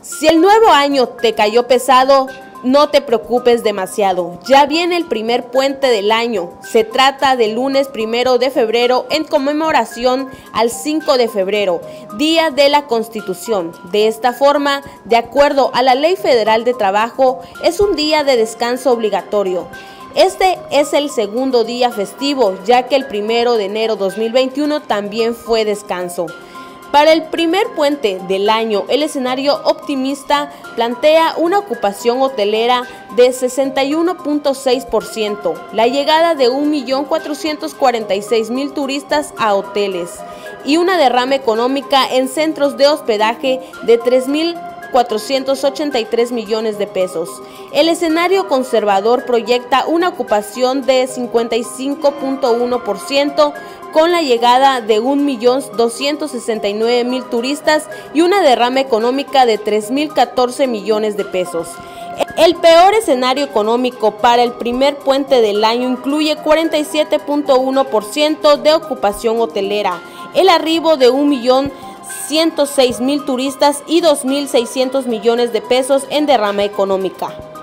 Si el nuevo año te cayó pesado, no te preocupes demasiado, ya viene el primer puente del año. Se trata del lunes primero de febrero en conmemoración al 5 de febrero, Día de la Constitución. De esta forma, de acuerdo a la Ley Federal de Trabajo, es un día de descanso obligatorio. Este es el segundo día festivo, ya que el primero de enero 2021 también fue descanso. Para el primer puente del año, el escenario optimista plantea una ocupación hotelera de 61.6%, la llegada de 1.446.000 turistas a hoteles y una derrama económica en centros de hospedaje de 3.483 millones de pesos. El escenario conservador proyecta una ocupación de 55.1%, con la llegada de 1.269.000 turistas y una derrama económica de 3.014 millones de pesos. El peor escenario económico para el primer puente del año incluye 47.1% de ocupación hotelera, el arribo de 1.106.000 turistas y 2.600 millones de pesos en derrama económica.